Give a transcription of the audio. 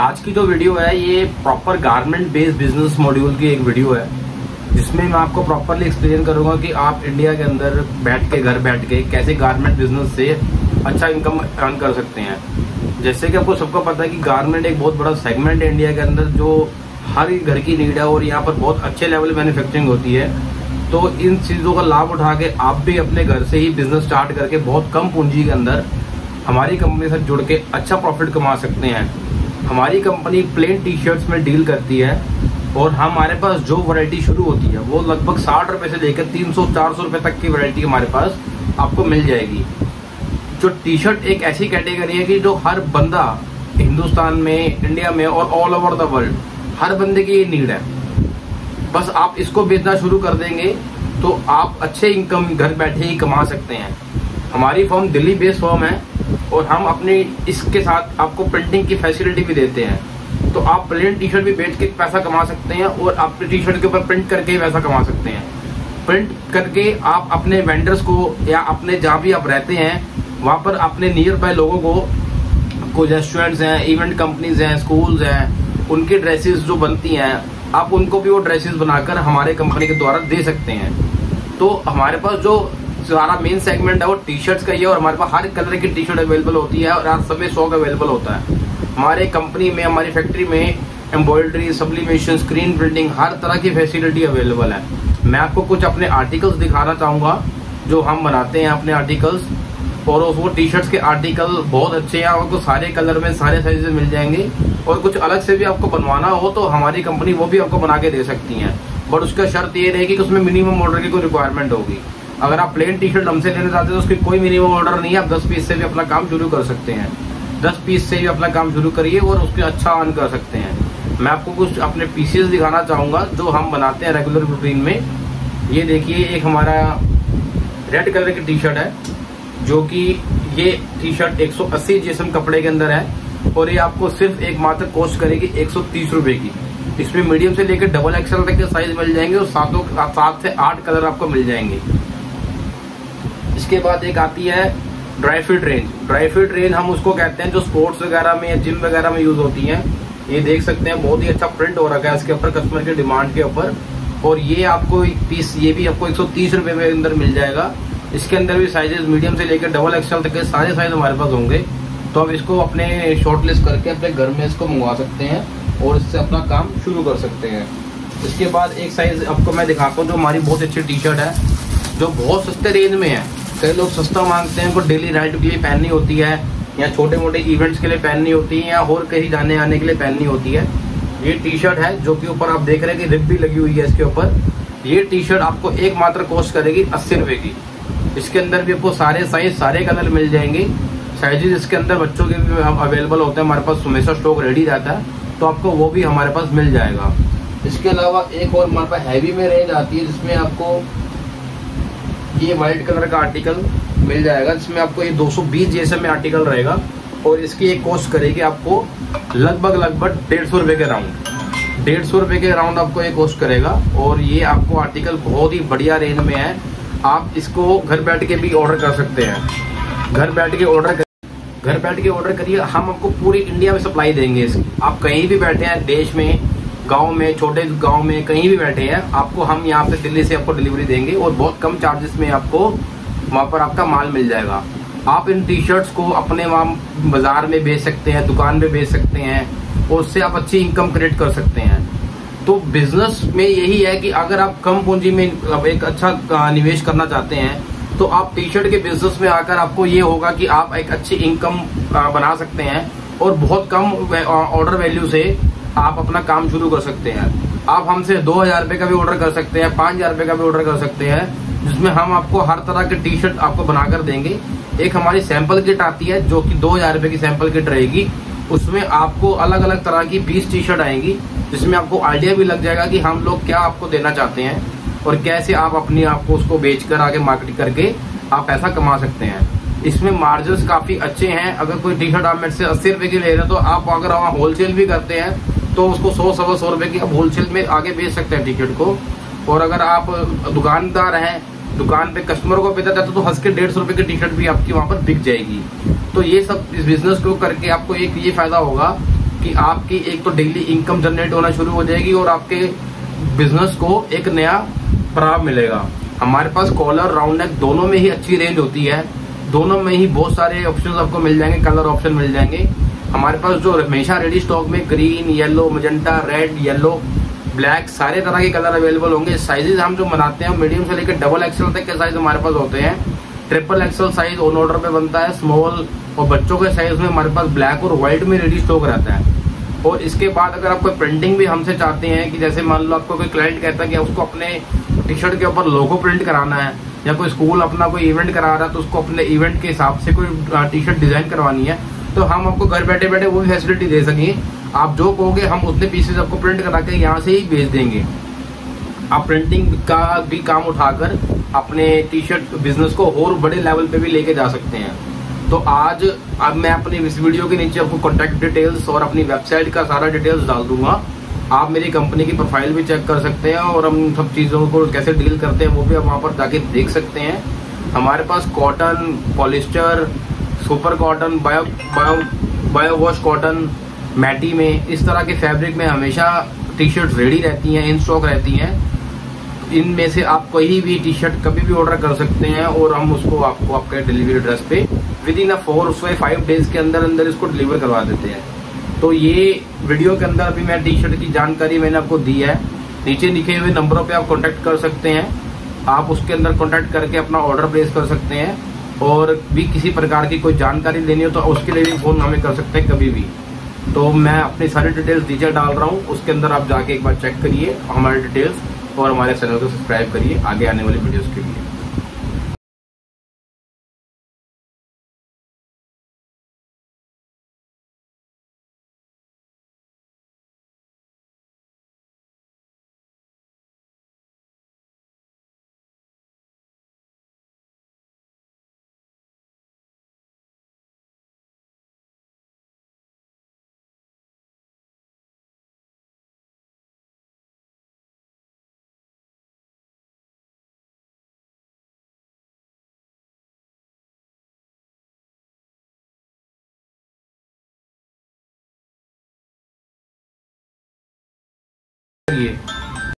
आज की जो वीडियो है, ये proper garment based business module की एक वीडियो है, जिसमें मैं आपको प्रॉपरली एक्सप्लेन करूँगा कि आप इंडिया के अंदर बैठ के, घर बैठ के कैसे गारमेंट बिज़नेस से अच्छा इनकम अर्न कर सकते हैं। जैसे कि आपको सबको पता है कि गारमेंट एक बहुत बड़ा सेगमेंट है इंडिया के अंदर, जो हर घर की नीड है और यहाँ पर बहुत अच्छे लेवल मैन्युफैक्चरिंग होती है। तो इन चीज़ों का लाभ उठा के आप भी अपने घर से ही बिज़नेस स्टार्ट करके बहुत कम पूंजी के अंदर हमारी कंपनी से जुड़ के अच्छा प्रॉफिट कमा सकते हैं। हमारी कंपनी प्लेन टी शर्ट्स में डील करती है और हमारे पास जो वैरायटी शुरू होती है, वो लगभग साठ रुपए से लेकर तीन सौ, चार सौ रुपए तक की वैरायटी हमारे पास आपको मिल जाएगी। जो टी शर्ट एक ऐसी कैटेगरी है कि जो हर बंदा हिंदुस्तान में, इंडिया में और ऑल ओवर द वर्ल्ड हर बंदे की ये नीड है। बस आप इसको बेचना शुरू कर देंगे तो आप अच्छे इनकम घर बैठे ही कमा सकते हैं। हमारी फॉर्म दिल्ली बेस्ड फॉर्म है और हम अपनी इसके साथ आपको प्रिंटिंग की फैसिलिटी भी देते हैं। तो आप प्लेन टी शर्ट भी बेच के पैसा कमा सकते हैं और आप टी शर्ट के ऊपर प्रिंट करके ही पैसा कमा सकते हैं। प्रिंट करके आप अपने वेंडर्स को या अपने जहाँ भी आप रहते हैं, वहाँ पर अपने नियर बाय लोगों को कोई रेस्टोरेंट्स हैं इवेंट कंपनीज़ हैं स्कूल्स हैं, उनकी ड्रेसेस जो बनती हैं, आप उनको भी वो ड्रेसेस बनाकर हमारे कंपनी के द्वारा दे सकते हैं। तो हमारे पास जो सारा मेन सेगमेंट है वो टी शर्ट्स का ही है और हमारे पास हर कलर की टी शर्ट अवेलेबल होती है और आज सभी स्टॉक अवेलेबल होता है। हमारे कंपनी में, हमारी फैक्ट्री में एम्ब्रॉयडरी सब्लिमेशन स्क्रीन प्रिंटिंग हर तरह की फैसिलिटी अवेलेबल है। मैं आपको कुछ अपने आर्टिकल्स दिखाना चाहूँगा, जो हम बनाते हैं अपने आर्टिकल्स और वो टी शर्ट्स के आर्टिकल बहुत अच्छे हैं, आपको सारे कलर में, सारे साइज़ मिल जाएँगे। और कुछ अलग से भी आपको बनवाना हो तो हमारी कंपनी वो भी आपको बना के दे सकती है। बट उसका शर्त ये रहेगी कि उसमें मिनिमम ऑर्डर की कोई रिक्वायरमेंट होगी। अगर आप प्लेन टी शर्ट हमसे लेना चाहते हैं तो उसकी कोई मिनिमम ऑर्डर नहीं है। आप दस पीस से भी अपना काम शुरू कर सकते हैं। दस पीस से भी अपना काम शुरू करिए और उसके अच्छा अर्न कर सकते हैं। मैं आपको कुछ अपने पीसीस दिखाना चाहूँगा, जो हम बनाते हैं रेगुलर रूटीन में। ये देखिए, एक हमारा रेड कलर की टी शर्ट है, जो कि ये टी शर्ट 180 जीएसएम कपड़े के अंदर है और ये आपको सिर्फ़ एक मात्र कॉस्ट करेगी एक सौ की। इसमें मीडियम से लेकर डबल एक्सएल तक के साइज़ मिल जाएँगे और सातों, सात से आठ कलर आपको मिल जाएँगे। इसके बाद एक आती है dry fit range dry fit range हम उसको कहते हैं जो स्पोर्ट्स वगैरह में या जिम वगैरह में यूज़ होती है। ये देख सकते हैं, बहुत ही अच्छा प्रिंट हो रखा है इसके ऊपर कस्टमर के डिमांड के ऊपर। और ये आपको एक पीस ये भी आपको एक सौ में अंदर मिल जाएगा। इसके अंदर भी साइजेस मीडियम से लेकर डबल एक्सएल तक के सारे साइज़ हमारे पास होंगे। तो आप इसको अपने शॉर्ट लिस्ट करके अपने घर में इसको मंगवा सकते हैं और इससे अपना काम शुरू कर सकते हैं। इसके बाद एक साइज़ आपको मैं दिखाता हूँ, जो हमारी बहुत अच्छी टी शर्ट है, जो बहुत सस्ते रेंज में है। कई लोग सस्ता मांगते हैं को डेली राइड के लिए पहननी होती है, या छोटे मोटे इवेंट्स के लिए पहननी होती है, या और कहीं जाने आने के लिए पहननी होती है। ये टी शर्ट है, जो कि ऊपर आप देख रहे हैं कि रिप भी लगी हुई है इसके ऊपर। ये टी शर्ट आपको एक मात्र कॉस्ट करेगी अस्सी रुपए की। इसके अंदर भी आपको सारे साइज़ सारे कलर मिल जाएँगे। साइजेस इसके अंदर बच्चों के भी अवेलेबल होते हैं, हमारे पास हमेशा स्टॉक रेडी रहता है तो आपको वो भी हमारे पास मिल जाएगा। इसके अलावा एक और हमारे पास हैवी में रेंज आती है, जिसमें आपको ये व्हाइट कलर का आर्टिकल मिल जाएगा, जिसमें आपको ये 220 जैसे में आर्टिकल रहेगा, और इसकी एक कॉस्ट करेगी आपको लगभग लगभग डेढ़ सौ रुपए के राउंड डेढ़ सौ रुपए के राउंड आपको ये कॉस्ट करेगा, और ये आपको आर्टिकल बहुत ही बढ़िया रेंज में है। आप इसको घर बैठ के भी ऑर्डर कर सकते हैं। घर बैठ के ऑर्डर घर बैठ के ऑर्डर करिए, हम आपको पूरी इंडिया में सप्लाई देंगे। इसकी आप कहीं भी बैठे हैं, देश में गाँव में, छोटे गाँव में कहीं भी बैठे हैं, आपको हम यहाँ पे दिल्ली से आपको डिलीवरी देंगे और बहुत कम चार्जेस में आपको वहाँ पर आपका माल मिल जाएगा। आप इन टी शर्ट्स को अपने वहाँ बाज़ार में बेच सकते हैं, दुकान में बेच सकते हैं और उससे आप अच्छी इनकम क्रिएट कर सकते हैं। तो बिज़नेस में यही है कि अगर आप कम पूंजी में एक अच्छा निवेश करना चाहते हैं तो आप टी शर्ट के बिज़नेस में आकर आपको ये होगा कि आप एक अच्छी इनकम बना सकते हैं और बहुत कम ऑर्डर वैल्यू से आप अपना काम शुरू कर सकते हैं। आप हमसे दो हज़ार रुपए का भी ऑर्डर कर सकते हैं, पाँच हज़ार रुपए का भी ऑर्डर कर सकते हैं, जिसमें हम आपको हर तरह के टी शर्ट आपको बनाकर देंगे। एक हमारी सैंपल किट आती है, जो कि दो हज़ार रुपए की सैंपल किट रहेगी। उसमें आपको अलग अलग तरह की बीस टी शर्ट आएँगी, जिसमें आपको आइडिया भी लग जाएगा कि हम लोग क्या आपको देना चाहते हैं और कैसे आप अपनी आपको उसको बेचकर आगे मार्केटिंग करके आप पैसा कमा सकते हैं। इसमें मार्जिन काफ़ी अच्छे हैं। अगर कोई टी शर्ट आप मेरे से अस्सी रुपए की ले रहे हैं तो आप अगर वहाँ होलसेल भी करते हैं तो उसको सौ, सवा सौ रुपए की आप होलसेल में आगे बेच सकते हैं टी शर्ट को। और अगर आप दुकानदार हैं, दुकान पे कस्टमर को बेचा जाता तो हंस के डेढ़ सौ रुपए की टी शर्ट भी आपकी वहाँ पर बिक जाएगी। तो ये सब इस बिज़नेस को करके आपको एक ये फ़ायदा होगा कि आपकी एक तो डेली इनकम जनरेट होना शुरू हो जाएगी और आपके बिज़नेस को एक नया प्राव मिलेगा। हमारे पास कॉलर राउंड नेक दोनों में ही अच्छी रेंज होती है। दोनों में ही बहुत सारे ऑप्शन आपको मिल जाएँगे कलर ऑप्शन मिल जाएँगे। हमारे पास जो हमेशा रेडी स्टॉक में green yellow magenta red yellow black सारे तरह के कलर अवेलेबल होंगे। साइजेस हम जो बनाते हैं मीडियम से लेकर डबल एक्सएल तक के साइज़ हमारे पास होते हैं। Triple XL size on order पे बनता है स्मॉल और बच्चों के साइज़ में हमारे पास ब्लैक और व्हाइट में रेडी स्टॉक रहता है। और इसके बाद अगर आप कोई प्रिंटिंग भी हमसे चाहते हैं, कि जैसे मान लो आपको कोई क्लाइंट कहता है कि उसको अपने टी शर्ट के ऊपर लोगो प्रिंट कराना है, या कोई स्कूल अपना कोई इवेंट करा रहा है तो उसको अपने इवेंट के हिसाब से कोई टी शर्ट डिज़ाइन करवानी है तो हम आपको घर बैठे बैठे वो भी फैसिलिटी दे सकेंगे आप जो कहोगे, हम उतने पीसेज आपको प्रिंट करा के यहाँ से ही भेज देंगे। आप प्रिंटिंग का भी काम उठाकर अपने टी शर्ट बिज़नेस को और बड़े लेवल पे भी लेके जा सकते हैं। तो आज अब मैं अपने इस वीडियो के नीचे आपको कॉन्टेक्ट डिटेल्स और अपनी वेबसाइट का सारा डिटेल्स डाल दूँगा। आप मेरी कंपनी की प्रोफ़ाइल भी चेक कर सकते हैं और हम सब चीज़ों को कैसे डील करते हैं वो भी आप वहाँ पर जाके देख सकते हैं। हमारे पास cotton polyester super cotton, bio bio bio wash cotton, matty में, इस तरह के फैब्रिक में हमेशा टी शर्ट रेडी रहती हैं इन स्टॉक रहती हैं। इनमें से आप कोई भी टी शर्ट कभी भी ऑर्डर कर सकते हैं और हम उसको आपको आपके डिलीवरी एड्रेस पे विद इन अ फोर से फाइव डेज़ के अंदर अंदर इसको डिलीवर करवा देते हैं। तो ये वीडियो के अंदर अभी मैं टी शर्ट की जानकारी मैंने आपको दी है। नीचे लिखे हुए नंबरों पे आप कांटेक्ट कर सकते हैं। आप उसके अंदर कांटेक्ट करके अपना ऑर्डर प्लेस कर सकते हैं। और भी किसी प्रकार की कोई जानकारी लेनी हो तो उसके लिए भी फ़ोन हमें कर सकते हैं कभी भी। तो मैं अपनी सारी डिटेल्स नीचे डाल रहा हूँ, उसके अंदर आप जाके एक बार चेक करिए हमारे डिटेल्स और हमारे चैनल को सब्सक्राइब करिए, आगे आने वाली वीडियोज़ के लिए। ये